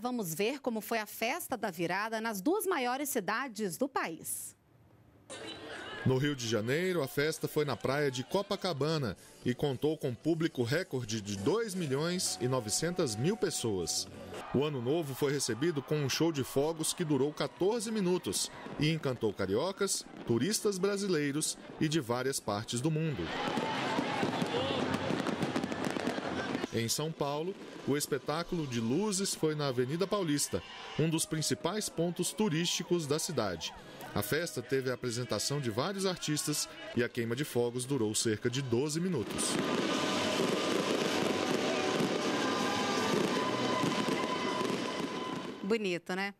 Vamos ver como foi a festa da virada nas duas maiores cidades do país. No Rio de Janeiro, a festa foi na praia de Copacabana e contou com público recorde de 2 milhões e 900 mil pessoas. O ano novo foi recebido com um show de fogos que durou 14 minutos e encantou cariocas, turistas brasileiros e de várias partes do mundo. Em São Paulo, o espetáculo de luzes foi na Avenida Paulista, um dos principais pontos turísticos da cidade. A festa teve a apresentação de vários artistas e a queima de fogos durou cerca de 12 minutos. Bonito, né?